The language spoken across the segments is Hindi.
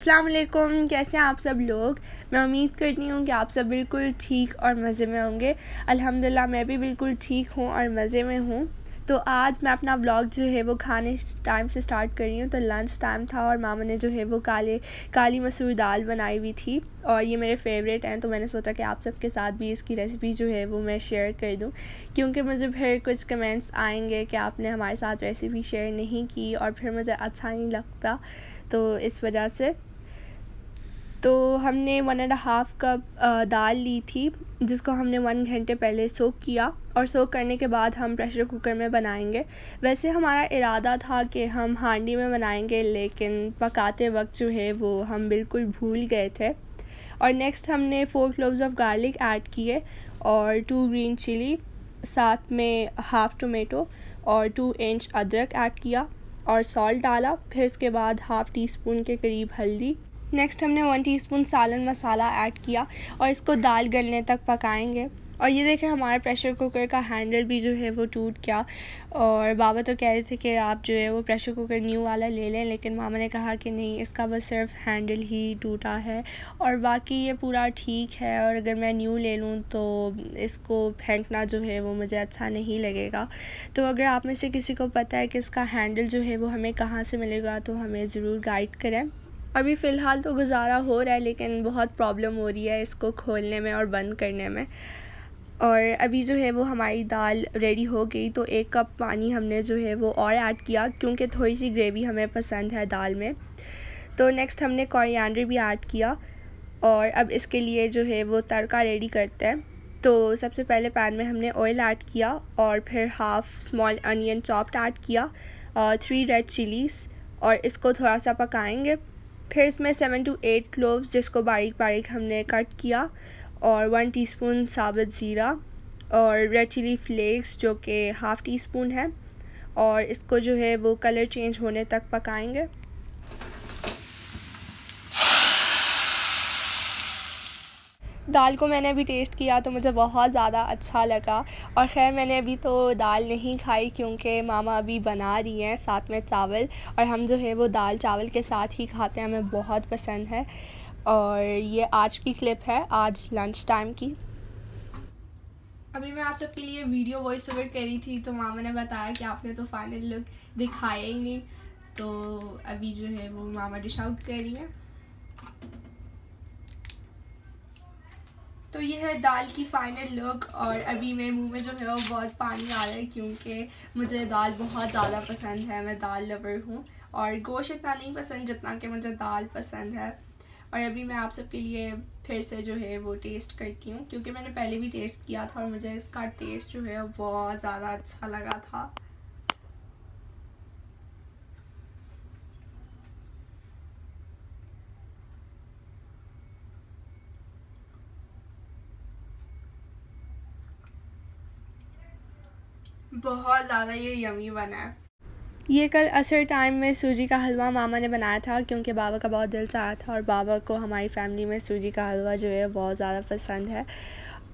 असलम कैसे हैं आप सब लोग? मैं उम्मीद करती हूँ कि आप सब बिल्कुल ठीक और मज़े में होंगे। अल्हम्दुलिल्लाह, मैं भी बिल्कुल ठीक हूँ और मज़े में हूँ। तो आज मैं अपना व्लॉग जो है वो खाने टाइम से स्टार्ट कर रही हूँ। तो लंच टाइम था और मामा ने जो है वो काले, काली मसूर दाल बनाई हुई थी और ये मेरे फेवरेट हैं। तो मैंने सोचा कि आप सबके साथ भी इसकी रेसिपी जो है वो मैं शेयर कर दूँ। क्योंकि मुझे फिर कुछ कमेंट्स आएँगे कि आपने हमारे साथ रेसिपी शेयर नहीं की और फिर मुझे अच्छा नहीं लगता। तो इस वजह से तो हमने वन एंड हाफ़ कप दाल ली थी, जिसको हमने वन घंटे पहले सोक किया और सोक करने के बाद हम प्रेशर कुकर में बनाएँगे। वैसे हमारा इरादा था कि हम हांडी में बनाएँगे, लेकिन पकाते वक्त जो है वो हम बिल्कुल भूल गए थे। और नेक्स्ट हमने four cloves of garlic add किए और टू ग्रीन चिली साथ में हाफ़ टोमेटो और टू इंच अदरक ऐड किया और सॉल्ट डाला। फिर इसके बाद हाफ़ टी स्पून के करीब हल्दी नेक्स्ट हमने वन टीस्पून सालन मसाला ऐड किया और इसको दाल गलने तक पकाएँगे। और ये देखें, हमारा प्रेशर कुकर का हैंडल भी जो है वो टूट गया। और बाबा तो कह रहे थे कि आप जो है वो प्रेशर कुकर न्यू वाला ले लें, लेकिन मामा ने कहा कि नहीं, इसका बस सिर्फ़ हैंडल ही टूटा है। और बाकी ये पूरा ठीक है, और अगर मैं न्यू ले लूँ तो इसको फेंकना जो है वो मुझे अच्छा नहीं लगेगा। तो अगर आप में से किसी को पता है कि इसका हैंडल जो है वो हमें कहाँ से मिलेगा तो हमें ज़रूर गाइड करें। अभी फ़िलहाल तो गुजारा हो रहा है, लेकिन बहुत प्रॉब्लम हो रही है इसको खोलने में और बंद करने में। और अभी जो है वो हमारी दाल रेडी हो गई तो एक कप पानी हमने जो है वो और ऐड किया, क्योंकि थोड़ी सी ग्रेवी हमें पसंद है दाल में। तो नेक्स्ट हमने कोरिएंडर भी ऐड किया, और अब इसके लिए जो है वो तड़का रेडी करते हैं। तो सबसे पहले पैन में हमने ऑयल ऐड किया, और फिर half small onion chopped add किया और थ्री रेड चिलीज़ और इसको थोड़ा सा पकाएँगे। फिर इसमें सेवन टू एट क्लोव्स जिसको बारीक बारीक हमने कट किया और वन टीस्पून साबुत ज़ीरा और रेड चिली फ्लेक्स जो कि हाफ़ टी स्पून है और इसको जो है वो कलर चेंज होने तक पकाएँगे। दाल को मैंने अभी टेस्ट किया तो मुझे बहुत ज़्यादा अच्छा लगा। और ख़ैर, मैंने अभी तो दाल नहीं खाई क्योंकि मामा अभी बना रही हैं साथ में चावल। और हम जो है वो दाल चावल के साथ ही खाते हैं, हमें बहुत पसंद है। और ये आज की क्लिप है, आज लंच टाइम की। अभी मैं आप सबके लिए वीडियो वॉइस ओवर कर रही थी तो मामा ने बताया कि आपने तो फाइनल लुक दिखाया ही नहीं। तो अभी जो है वो मामा डिश आउट कर रही हैं। तो ये है दाल की फ़ाइनल लुक और अभी मेरे मुँह में जो है वो बहुत पानी आ रहा है क्योंकि मुझे दाल बहुत ज़्यादा पसंद है, मैं दाल लवर हूँ और गोश्त इतना नहीं पसंद जितना कि मुझे दाल पसंद है। और अभी मैं आप सबके लिए फिर से जो है वो टेस्ट करती हूँ, क्योंकि मैंने पहले भी टेस्ट किया था और मुझे इसका टेस्ट जो है बहुत ज़्यादा अच्छा लगा था। बहुत ज़्यादा ये यमी बना है। ये कल असर टाइम में सूजी का हलवा मामा ने बनाया था, क्योंकि बाबा का बहुत दिल चाह था, और बाबा को हमारी फैमिली में सूजी का हलवा जो है, बहुत ज़्यादा पसंद है।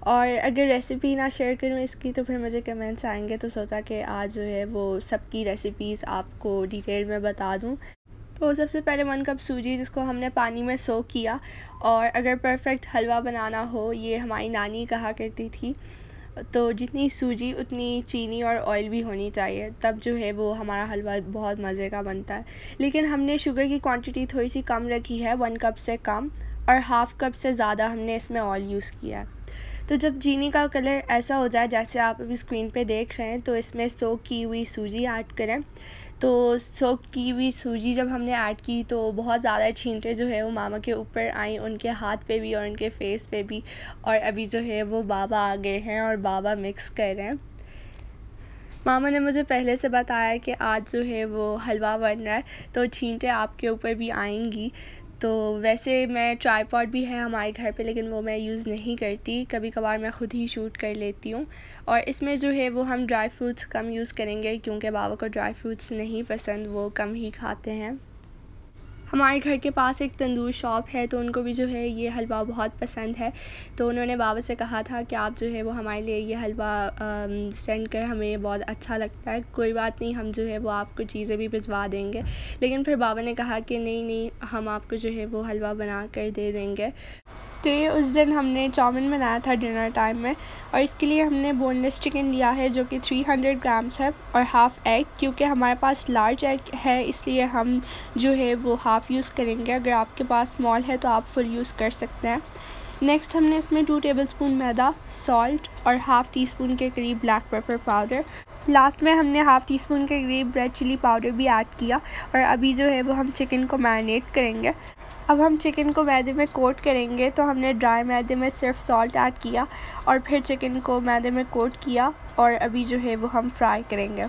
और अगर रेसिपी ना शेयर करूँ इसकी तो फिर मुझे कमेंट्स आएँगे तो सोचा कि आज जो है, वो सबकी रेसिपीज़ आपको डिटेल में बता दूँ। तो सबसे पहले वन कप सूजी, जिसको हमने पानी में सोख किया, और अगर परफेक्ट हलवा बनाना हो, ये हमारी नानी कहा करती थी। तो जितनी सूजी, उतनी चीनी और ऑयल भी होनी चाहिए, तब जो है वो हमारा हलवा बहुत मज़े का बनता है। लेकिन हमने शुगर की क्वांटिटी थोड़ी सी कम रखी है वन कप से कम, और हाफ़ कप से ज़्यादा हमने इसमें ऑयल यूज़ किया है। तो जब चीनी का कलर ऐसा हो जाए जैसे आप अभी स्क्रीन पे देख रहे हैं तो इसमें सोक की हुई सूजी ऐड करें। तो सोक की हुई सूजी जब हमने ऐड की तो बहुत ज़्यादा छींटे जो है वो मामा के ऊपर आई, उनके हाथ पे भी और उनके फेस पे भी। और अभी जो है वो बाबा आ गए हैं और बाबा मिक्स कर रहे हैं। मामा ने मुझे पहले से बताया कि आज जो है वो हलवा बन रहा है तो छींटे आपके ऊपर भी आएँगी। तो वैसे मैं ट्राईपॉड भी है हमारे घर पे, लेकिन वो मैं यूज़ नहीं करती। कभी कभार मैं ख़ुद ही शूट कर लेती हूँ। और इसमें जो है, वो हम ड्राई फ्रूट्स कम यूज़ करेंगे, क्योंकि बाबा को ड्राई फ्रूट्स नहीं पसंद, वो कम ही खाते हैं। हमारे घर के पास एक तंदूर शॉप है तो उनको भी जो है ये हलवा बहुत पसंद है। तो उन्होंने बाबा से कहा था कि आप जो है वो हमारे लिए ये हलवा सेंड कर, हमें बहुत अच्छा लगता है। कोई बात नहीं, हम जो है वो आपको चीज़ें भी भिजवा देंगे। लेकिन फिर बाबा ने कहा कि नहीं नहीं, हम आपको जो है वो हलवा बना कर दे देंगे। तो ये उस दिन हमने चाउमिन बनाया था डिनर टाइम में और इसके लिए हमने बोनलेस चिकन लिया है जो कि 300 ग्राम्स है और हाफ़ एग क्योंकि हमारे पास लार्ज एग है, इसलिए हम जो है वो हाफ़ यूज़ करेंगे। अगर आपके पास स्मॉल है तो आप फुल यूज़ कर सकते हैं। नेक्स्ट हमने इसमें टू टेबल स्पून मैदा सॉल्ट और हाफ़ टी स्पून के करीब ब्लैक पेपर पाउडर लास्ट में हमने हाफ़ टी स्पून के करीब रेड चिली पाउडर भी ऐड किया और अभी जो है वो हम चिकन को मैरिनेट करेंगे। अब हम चिकन को मैदे में कोट करेंगे तो हमने ड्राई मैदे में सिर्फ़ सॉल्ट ऐड किया और फिर चिकन को मैदे में कोट किया और अभी जो है वो हम फ्राई करेंगे।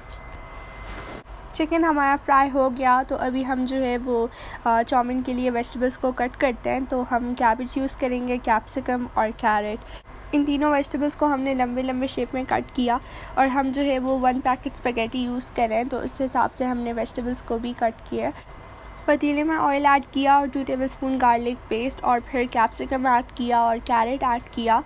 चिकन हमारा फ्राई हो गया तो अभी हम जो है वो चाउमिन के लिए वेजिटेबल्स को कट करते हैं तो हम कैबेज यूज़ करेंगे कैप्सिकम और कैरेट इन तीनों वेजिटेबल्स को हमने लंबे लंबे शेप में कट किया और हम जो है वो वन पैकेट स्पेगेटी यूज़ करें तो उस हिसाब से हमने वेजिटेबल्स को भी कट किया। पतीले में ऑयल ऐड किया और two tablespoon garlic paste और फिर कैप्सिकम ऐड किया और कैरेट ऐड किया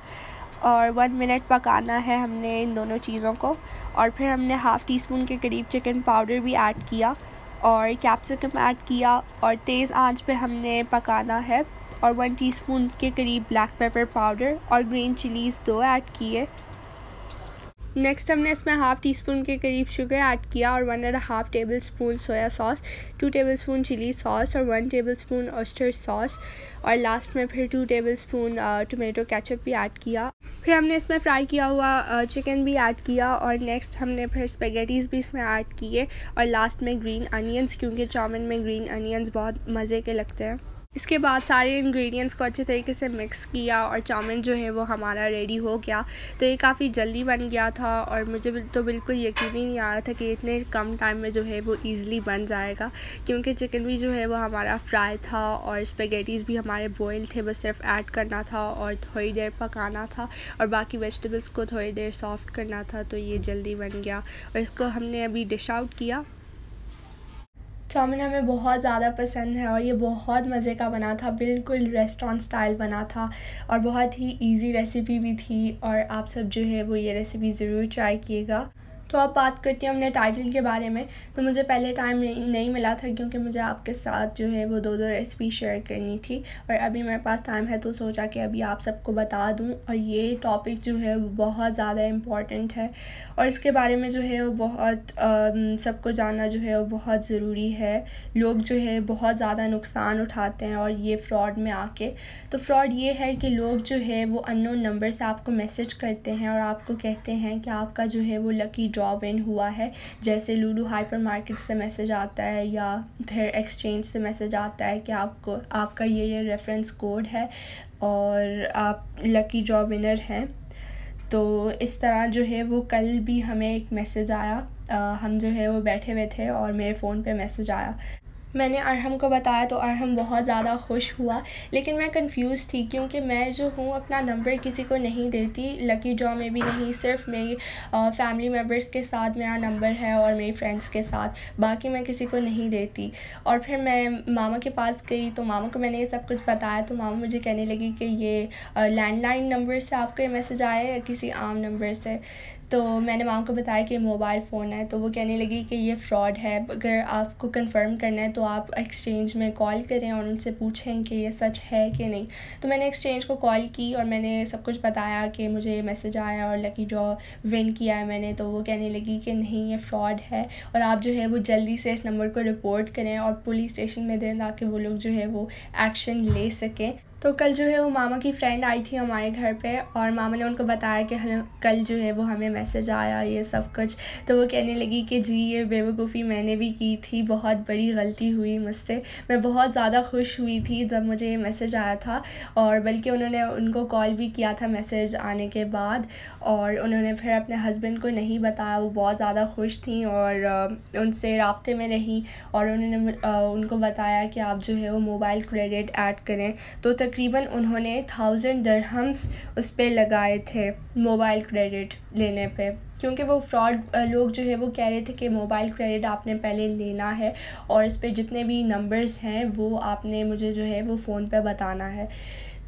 और वन मिनट पकाना है हमने इन दोनों चीज़ों को। और फिर हमने हाफ़ टी स्पून के करीब चिकन पाउडर भी ऐड किया और कैप्सिकम ऐड किया और तेज़ आँच पे हमने पकाना है और वन टीस्पून के करीब ब्लैक पेपर पाउडर और ग्रीन चिलीज़ दो ऐड किए। नेक्स्ट हमने इसमें हाफ़ टी स्पून के करीब शुगर ऐड किया और one and half tablespoon soya sauce two tablespoon chilli sauce और one tablespoon oyster sauce और लास्ट में फिर two tablespoon tomato ketchup भी ऐड किया। फिर हमने इसमें फ्राई किया हुआ चिकन भी ऐड किया और नेक्स्ट हमने फिर स्पेगेटीज़ भी इसमें ऐड किए। और लास्ट में ग्रीन अनियंस क्योंकि चाउमिन में ग्रीन अनियंस बहुत मज़े के लगते हैं। इसके बाद सारे इंग्रेडिएंट्स को अच्छे तरीके से मिक्स किया और चाउमिन जो है वो हमारा रेडी हो गया। तो ये काफ़ी जल्दी बन गया था और मुझे तो बिल्कुल यकीन ही नहीं आ रहा था कि इतने कम टाइम में जो है वो ईज़िली बन जाएगा, क्योंकि चिकन भी जो है वो हमारा फ्राई था और स्पेगेटीज़ भी हमारे बॉयल थे, बस सिर्फ़ ऐड करना था और थोड़ी देर पकाना था और बाकी वेजिटेबल्स को थोड़ी देर सॉफ्ट करना था तो ये जल्दी बन गया। और इसको हमने अभी डिश आउट किया। चाउमिन हमें बहुत ज़्यादा पसंद है और ये बहुत मज़े का बना था, बिल्कुल रेस्टोरेंट स्टाइल बना था और बहुत ही इजी रेसिपी भी थी और आप सब जो है वो ये रेसिपी ज़रूर ट्राई किएगा। तो अब बात करती हूँ अपने टाइटल के बारे में तो मुझे पहले टाइम नहीं, नहीं मिला था क्योंकि मुझे आपके साथ जो है वो दो दो रेसिपी शेयर करनी थी और अभी मेरे पास टाइम है तो सोचा कि अभी आप सबको बता दूँ और ये टॉपिक जो है वो बहुत ज़्यादा इंपॉर्टेंट है और इसके बारे में जो है वो बहुत सबको जानना जो है वो बहुत ज़रूरी है। लोग जो है बहुत ज़्यादा नुकसान उठाते हैं और ये फ्रॉड में आके। तो फ्रॉड ये है कि लोग जो है वो अननोन नंबर से आपको मैसेज करते हैं और आपको कहते हैं कि आपका जो है वो लकी विन हुआ है। जैसे लूलू हाइपर मार्केट से मैसेज आता है या फिर एक्सचेंज से मैसेज आता है कि आपको आपका ये ये रेफरेंस कोड है और आप लकी ड्रॉ विनर हैं। तो इस तरह जो है वो कल भी हमें एक मैसेज आया। आ, हम जो है वो बैठे हुए थे और मेरे फ़ोन पे मैसेज आया। मैंने अरहम को बताया तो अरहम बहुत ज़्यादा खुश हुआ। लेकिन मैं कंफ्यूज थी क्योंकि मैं जो हूँ, अपना नंबर किसी को नहीं देती। लकी ड्रॉ में भी नहीं, सिर्फ़ मेरी फैमिली मेंबर्स के साथ मेरा नंबर है और मेरी फ्रेंड्स के साथ। बाकी मैं किसी को नहीं देती। और फिर मैं मामा के पास गई तो मामा को मैंने ये सब कुछ बताया तो मामा मुझे कहने लगी कि ये लैंडलाइन नंबर से आपको ये मैसेज आया या किसी आम नंबर से? तो मैंने माम को बताया कि मोबाइल फ़ोन है तो वो कहने लगी कि ये फ़्रॉड है। अगर आपको कंफर्म करना है तो आप एक्सचेंज में कॉल करें और उनसे पूछें कि ये सच है कि नहीं। तो मैंने एक्सचेंज को कॉल की और मैंने सब कुछ बताया कि मुझे ये मैसेज आया और लकी ड्रॉ विन किया है मैंने तो वो कहने लगी कि नहीं, ये फ़्रॉड है और आप जो है वो जल्दी से इस नंबर को रिपोर्ट करें और पुलिस स्टेशन में दें ताकि वो लोग जो है वो एक्शन ले सकें। तो कल जो है वो मामा की फ्रेंड आई थी हमारे घर पे और मामा ने उनको बताया कि कल जो है वो हमें मैसेज आया ये सब कुछ। तो वो कहने लगी कि जी, ये बेवकूफ़ी मैंने भी की थी, बहुत बड़ी गलती हुई मुझसे। मैं बहुत ज़्यादा खुश हुई थी जब मुझे ये मैसेज आया था और बल्कि उन्होंने उनको कॉल भी किया था मैसेज आने के बाद और उन्होंने फिर अपने हस्बैंड को नहीं बताया। वो बहुत ज़्यादा खुश थी और उनसे रबते में रहीं और उन्होंने उनको बताया कि आप जो है वो मोबाइल क्रेडिट ऐड करें। तो तकरीबन उन्होंने थाउज़ेंड दरहम्स उस पर लगाए थे मोबाइल क्रेडिट लेने पे, क्योंकि वो फ्रॉड लोग जो है वो कह रहे थे कि मोबाइल क्रेडिट आपने पहले लेना है और इस पर जितने भी नंबर्स हैं वो आपने मुझे जो है वो फ़ोन पे बताना है।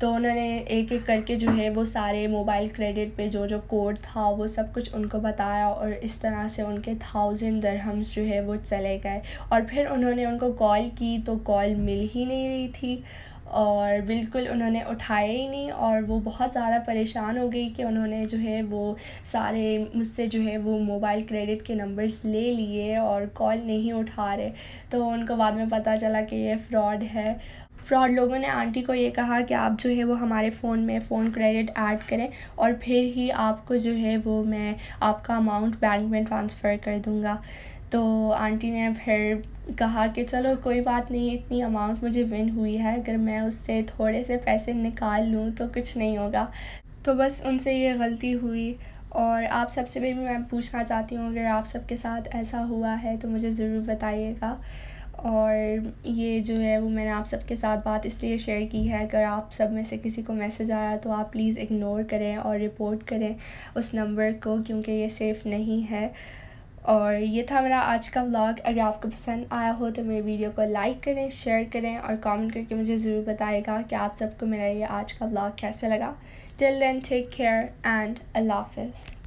तो उन्होंने एक एक करके जो है वो सारे मोबाइल क्रेडिट पे जो जो कोड था वो सब कुछ उनको बताया और इस तरह से उनके थाउज़ेंड दरहम्स जो है वो चले गए। और फिर उन्होंने उनको कॉल की तो कॉल मिल ही नहीं रही थी। और बिल्कुल उन्होंने उठाया ही नहीं और वो बहुत ज़्यादा परेशान हो गई कि उन्होंने जो है वो सारे मुझसे जो है वो मोबाइल क्रेडिट के नंबर्स ले लिए और कॉल नहीं उठा रहे। तो उनको बाद में पता चला कि ये फ़्रॉड है। फ्रॉड लोगों ने आंटी को ये कहा कि आप जो है वो हमारे फ़ोन में फ़ोन क्रेडिट ऐड करें और फिर ही आपको जो है वो मैं आपका अमाउंट बैंक में ट्रांसफ़र कर दूँगा। तो आंटी ने फिर कहा कि चलो कोई बात नहीं, इतनी अमाउंट मुझे विन हुई है, अगर मैं उससे थोड़े से पैसे निकाल लूँ तो कुछ नहीं होगा। तो बस उनसे ये गलती हुई और आप सबसे भी मैं पूछना चाहती हूँ, अगर आप सबके साथ ऐसा हुआ है तो मुझे ज़रूर बताइएगा। और ये जो है वो मैंने आप सबके साथ बात इसलिए शेयर की है, अगर आप सब में से किसी को मैसेज आया तो आप प्लीज़ इग्नोर करें और रिपोर्ट करें उस नंबर को, क्योंकि ये सेफ़ नहीं है। और ये था मेरा आज का व्लॉग अगर आपको पसंद आया हो तो मेरे वीडियो को लाइक करें शेयर करें और कमेंट करके मुझे ज़रूर बताएगा कि आप सबको मेरा ये आज का व्लॉग कैसे लगा। Till then take care and अल्लाह हाफिज़